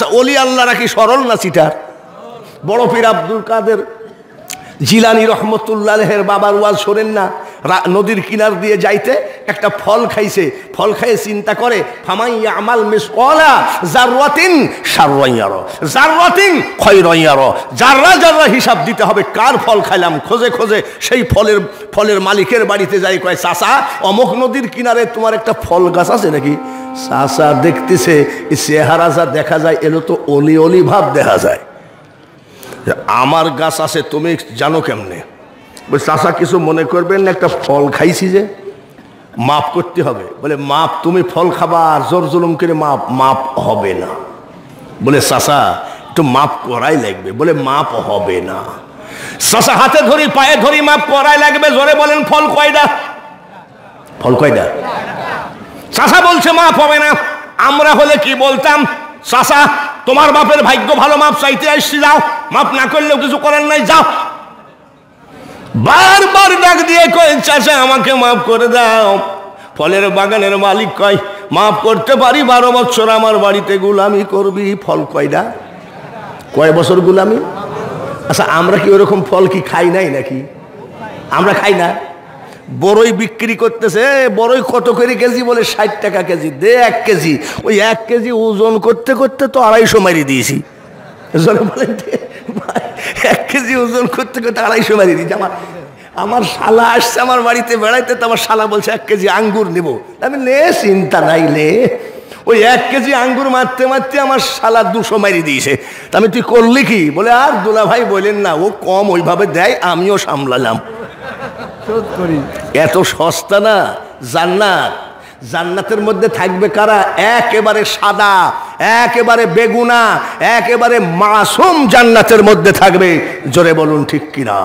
আচ্ছা অলি আল্লাহরা কি সরল না চিটার? বড় পীর আব্দুল কাদের জিলানি রহমতুল্লাহের বাবার ওয়াজ শোনেন না? নদীর কিনার দিয়ে যাইতে একটা ফল খাইছে। ফল খাইয়ে চিন্তা করে ফামাইয়া আমাল মিস কলা জারওয়াতিন সারওয়াইয়ার জারওয়াতিন খয়রইয়ার জাররা জাররা হিসাব দিতে হবে, কার ফল খাইলাম? খোঁজে খোঁজে সেই ফলের ফলের মালিকের বাড়িতে যাই, কয় চাষা অমুক নদীর কিনারে তোমার একটা ফল গাছ আছে নাকি? চাষা দেখতেছে চেহারা যা দেখা যায়, এলো তো অলি অলি ভাব দেখা যায়। আমার গাছ আছে, তুমি জানো কেমনে? বলে চাষা কিছু মনে করবেন না, একটা ফল খাইছি যে, মাপ করতে হবে। বলে, মাপ, তুমি ফল খাবা জোর জুলুম করে মাপ মাপ হবে না। বলে চাষা একটু মাপ করাই লাগবে। বলে, মাপ হবে না। চাষা হাতে ধরি পায়ে ধরি মাপ করাই লাগবে, জোরে বলেন, ফল কয়টা ফল কয়টা চাষা বলছে মাপ হবে না। আমরা হলে কি বলতাম? চাষা, তোমার বাপের ভাগ্য ভালো, মাপ চাইতে আসছি, যাও। মাপ না করলেও কিছু করার নাই, যাও। বারবার ডাক দিয়ে কয়, চাষা, আমাকে মাফ করে দাও। ফলের বাগানের মালিক কয় মাফ করতে পারি, বারো বছর আমার বাড়িতে গুলামি করবি। ফল কয়টা কয় বছর গুলামি? আচ্ছা আমরা কি ওরকম ফল কি খাই নাই নাকি? আমরা খাই না? বড়ই বিক্রি করতেছে বড়ই কত করে কেজি বলে ষাট টাকা কেজি? দে এক কেজি। ওই এক কেজি ওজন করতে করতে তো আড়াইশো মারি দিয়েছি। এক কেজি ওজন করতে করতে আড়াইশো মারি দিয়েছি। আমার আমার শালা আসছে আমার বাড়িতে বেড়াইতে, তো আমার শালা বলছে, এক কেজি আঙ্গুর নেব। আমি নে চিন্তা নাই নে ওই এক কেজি আঙ্গুর মারতে মারতে আমার শালা দুশো মারি দিয়েছে। তা আমি, তুই করলি কি? বলে, আর দুলা ভাই বলেন না, ও কম ওইভাবে দেয়, আমিও সামলালাম। শোধ করি। এত সস্তা না? জান্নাত। জান্নাতের মধ্যে থাকবে কারা? একেবারে সাদা, একেবারে বেগুনা, একেবারে মাসুম জান্নাতের মধ্যে থাকবে। জোরে বলুন ঠিক কিনা?